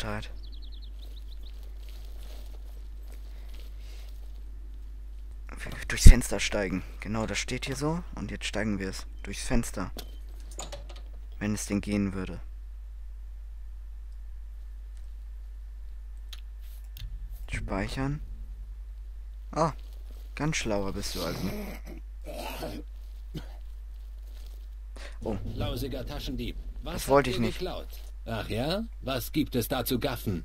Verrücktheit. Durchs Fenster steigen. Genau, das steht hier so. Und jetzt steigen wir es. Durchs Fenster. Wenn es denn gehen würde. Speichern. Ah, ganz schlauer bist du also. Oh. Lausiger Taschendieb. Was das wollte ich nicht. Geklaut? Ach ja? Was gibt es da zu gaffen?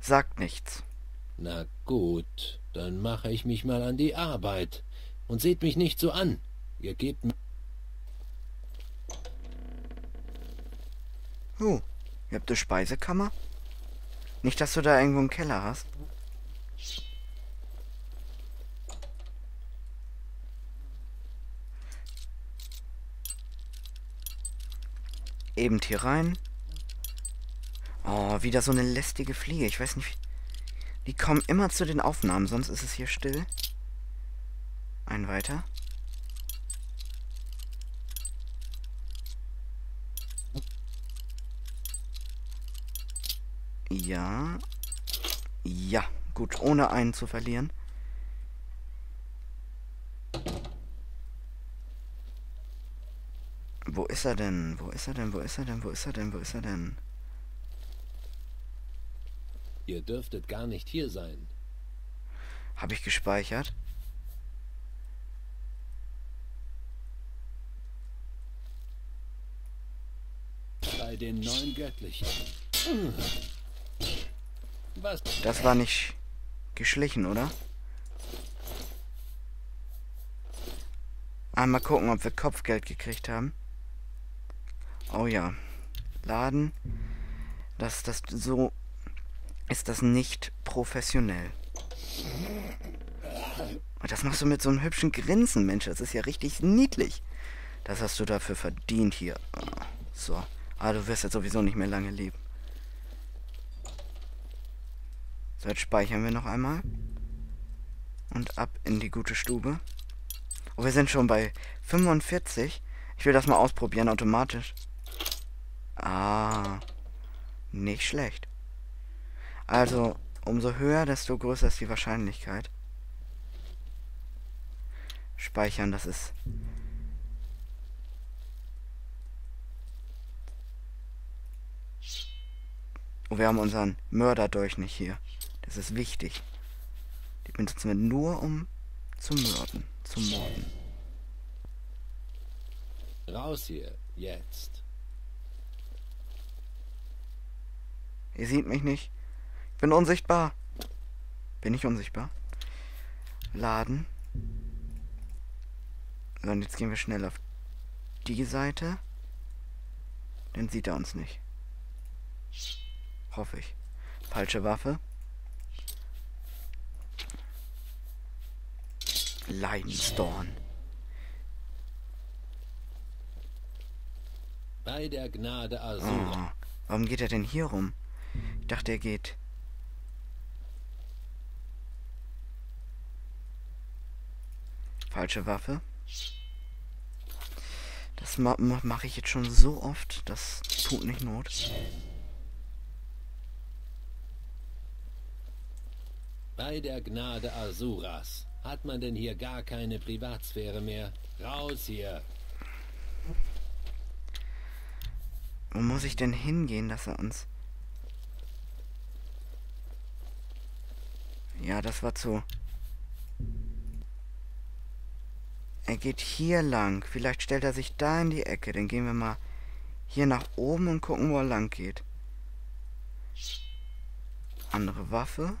Sagt nichts. Na gut, dann mache ich mich mal an die Arbeit. Und seht mich nicht so an. Ihr gebt mir... Oh, ihr habt eine Speisekammer? Nicht, dass du da irgendwo einen Keller hast? Eben hier rein. Oh, wieder so eine lästige Fliege. Ich weiß nicht, die kommen immer zu den Aufnahmen, sonst ist es hier still. Ein weiter. Ja. Ja, gut, ohne einen zu verlieren. Wo ist er denn? Wo ist er denn? Wo ist er denn? Wo ist er denn? Wo ist er denn? Ihr dürftet gar nicht hier sein. Habe ich gespeichert? Bei den neun Göttlichen. Was? Das war nicht geschlichen, oder? Einmal gucken, ob wir Kopfgeld gekriegt haben. Oh ja. Laden. Dass das so ist das nicht professionell. Und das machst du mit so einem hübschen Grinsen, Mensch. Das ist ja richtig niedlich. Das hast du dafür verdient hier. So. Ah, du wirst jetzt sowieso nicht mehr lange leben. So, jetzt speichern wir noch einmal. Und ab in die gute Stube. Oh, wir sind schon bei 45. Ich will das mal ausprobieren, automatisch. Ah. Nicht schlecht. Also, umso höher, desto größer ist die Wahrscheinlichkeit. Speichern, das ist... Oh, wir haben unseren Mörder durch nicht hier. Das ist wichtig. Die benutzen wir nur, um zu mörden, zu morden. Raus hier, jetzt. Ihr seht mich nicht. Ich bin unsichtbar. Bin ich unsichtbar? Laden. So, und jetzt gehen wir schnell auf die Seite. Dann sieht er uns nicht. Hoffe ich. Falsche Waffe. Leidensdorn. Bei der Gnade Asura. Oh, warum geht er denn hier rum? Ich dachte, er geht. Falsche Waffe. Das ma mache ich jetzt schon so oft, das tut nicht Not. Bei der Gnade Asuras hat man denn hier gar keine Privatsphäre mehr. Raus hier! Wo muss ich denn hingehen, dass er uns... Ja, das war zu... Er geht hier lang. Vielleicht stellt er sich da in die Ecke. Dann gehen wir mal hier nach oben und gucken, wo er lang geht. Andere Waffe.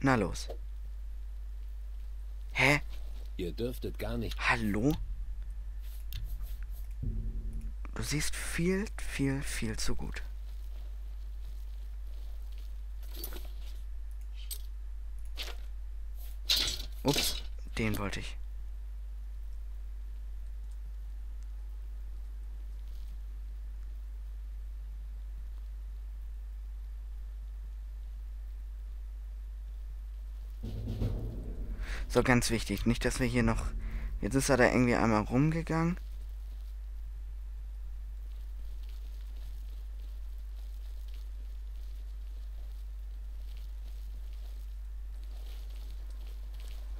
Na los. Hä? Ihr dürftet gar nicht. Hallo? Du siehst viel, viel, viel zu gut. Ups, den wollte ich. So, ganz wichtig. Nicht, dass wir hier noch... Jetzt ist er da irgendwie einmal rumgegangen.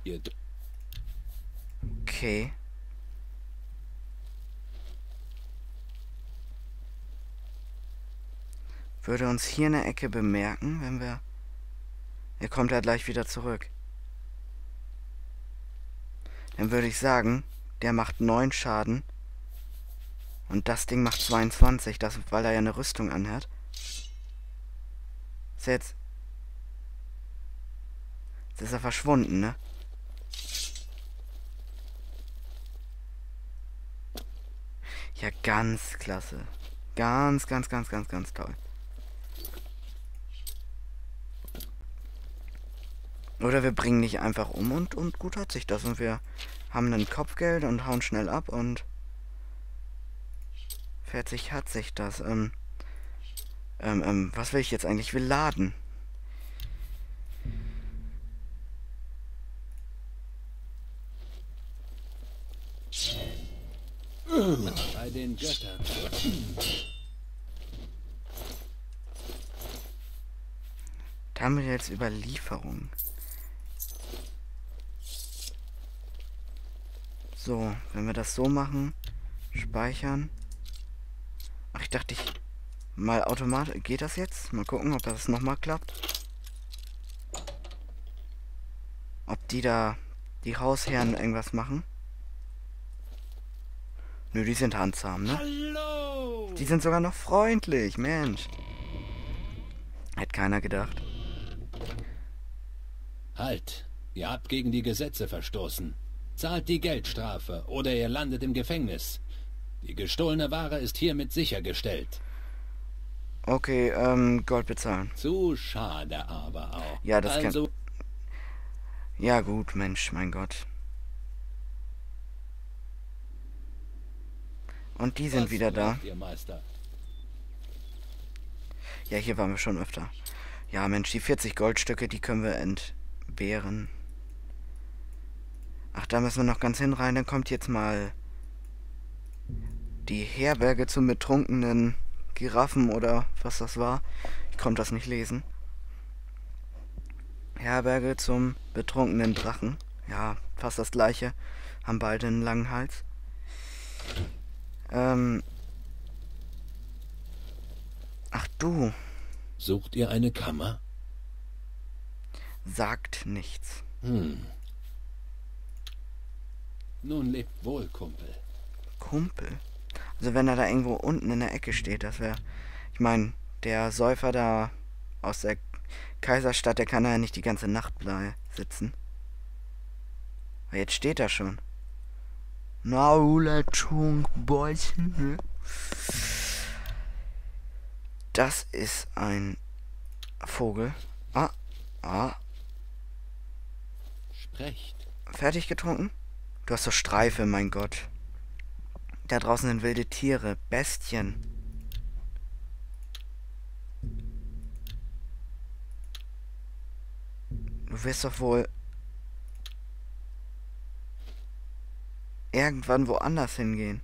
Ihr d- Okay. Würde uns hier eine Ecke bemerken, wenn wir... Er kommt ja gleich wieder zurück. Dann würde ich sagen, der macht 9 Schaden. Und das Ding macht 22, das, weil er ja eine Rüstung anhat. Ist jetzt... Jetzt ist er verschwunden, ne? Ja, ganz klasse. Ganz, ganz, ganz, ganz, ganz toll. Oder wir bringen dich einfach um und, und gut hat sich das. Und wir haben ein Kopfgeld und hauen schnell ab und fertig hat sich das. Ähm, ähm, ähm, was will ich jetzt eigentlich? Ich will laden. bei den Göttern. Da haben wir jetzt Überlieferung. So, wenn wir das so machen, speichern. Ach, ich dachte, ich mal automatisch. Geht das jetzt? Mal gucken, ob das nochmal klappt. Ob die da, die Hausherren irgendwas machen. Nö, die sind handzahm, ne? Hallo! Die sind sogar noch freundlich, Mensch. Hätte keiner gedacht. Halt! Ihr habt gegen die Gesetze verstoßen. Zahlt die Geldstrafe oder ihr landet im Gefängnis. Die gestohlene Ware ist hiermit sichergestellt. Okay, ähm, Gold bezahlen. Zu schade aber auch. Ja, das kann- also, Ja gut, Mensch, mein Gott. Und die sind was wieder da. Ja, hier waren wir schon öfter. Ja, Mensch, die 40 Goldstücke, die können wir entbehren. Ach, da müssen wir noch ganz hin rein. Dann kommt jetzt mal die Herberge zum betrunkenen Giraffen oder was das war. Ich konnte das nicht lesen. Herberge zum betrunkenen Drachen. Ja, fast das gleiche. Haben beide einen langen Hals. Ähm. Ach du, Sucht ihr eine Kammer? sagt nichts. Hm. Nun lebt wohl, Kumpel. Kumpel. Also wenn er da irgendwo unten in der Ecke steht, das wäre. Ich meine, der Säufer da aus der Kaiserstadt, der kann da ja nicht die ganze Nacht sitzen. Aber jetzt steht er schon. Naulachung, Bäuchen, ne? Das ist ein Vogel. Ah, ah, Sprecht. fertig getrunken? Du hast so Streife, mein Gott. Da draußen sind wilde Tiere, Bestien. Du wirst doch wohl irgendwann woanders hingehen.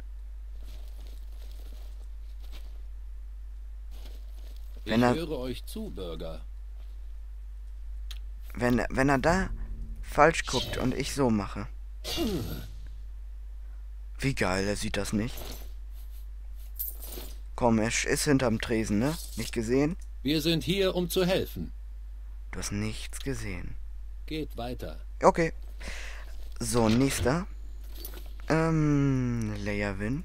Wenn ich er- höre euch zu, Bürger. Wenn, wenn er da falsch guckt und ich so mache. Wie geil, er sieht das nicht. Komm, er ist hinterm Tresen, ne? Nicht gesehen? Wir sind hier, um zu helfen. Du hast nichts gesehen. Geht weiter. Okay. So, nächster. Ähm, Leia Win.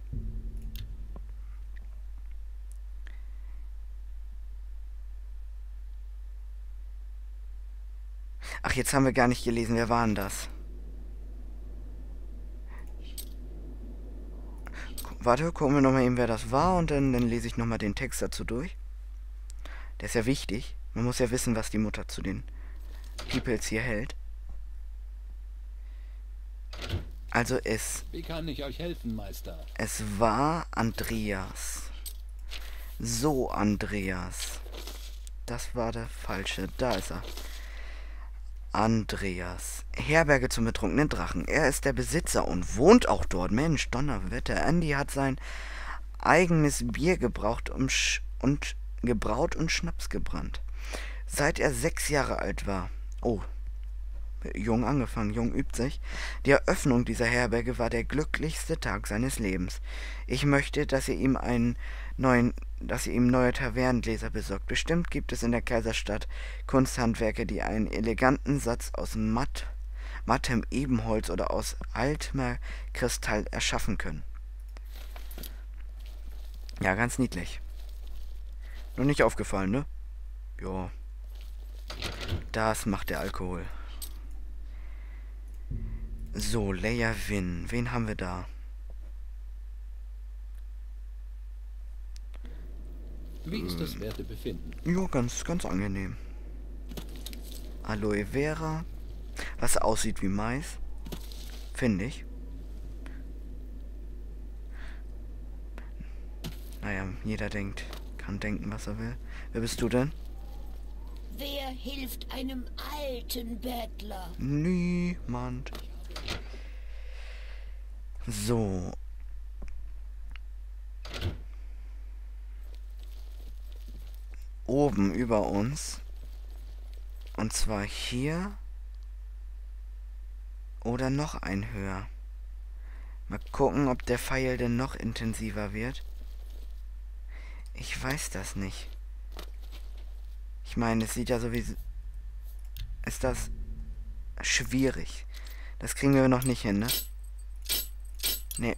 Ach, jetzt haben wir gar nicht gelesen. Wer war denn das? Warte, gucken wir nochmal eben, wer das war und dann, dann lese ich nochmal den Text dazu durch. Der ist ja wichtig. Man muss ja wissen, was die Mutter zu den Peoples hier hält. Also es, Wie kann ich euch helfen, Meister? es war Andreas. So, Andreas. Das war der falsche. Da ist er. Andreas. Herberge zum betrunkenen Drachen. Er ist der Besitzer und wohnt auch dort. Mensch, Donnerwetter. Andy hat sein eigenes Bier gebraucht und, und gebraut und Schnaps gebrannt. Seit er sechs Jahre alt war. Oh. Jung angefangen, jung übt sich. Die Eröffnung dieser Herberge war der glücklichste Tag seines Lebens. Ich möchte, dass ihr ihm einen neuen, dass ihr ihm neue Tavernengläser besorgt. Bestimmt gibt es in der Kaiserstadt Kunsthandwerker, die einen eleganten Satz aus matt, mattem Ebenholz oder aus altem Kristall erschaffen können. Ja, ganz niedlich. Nur nicht aufgefallen, ne? Ja. Das macht der Alkohol. So, Leia Win. Wen haben wir da? Wie ist das Wertebefinden? Ja, ganz, ganz angenehm. Aloe Vera. Was aussieht wie Mais. Finde ich. Naja, jeder denkt, kann denken, was er will. Wer bist du denn? Wer hilft einem alten Bettler? Niemand. So. Oben über uns. Und zwar hier. Oder noch ein höher. Mal gucken, ob der Pfeil denn noch intensiver wird. Ich weiß das nicht. Ich meine, es sieht ja sowieso... Ist das schwierig. Das kriegen wir noch nicht hin, ne? Ne.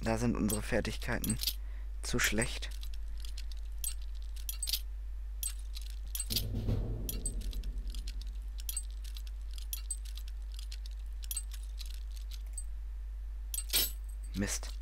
Da sind unsere Fertigkeiten zu schlecht. missed.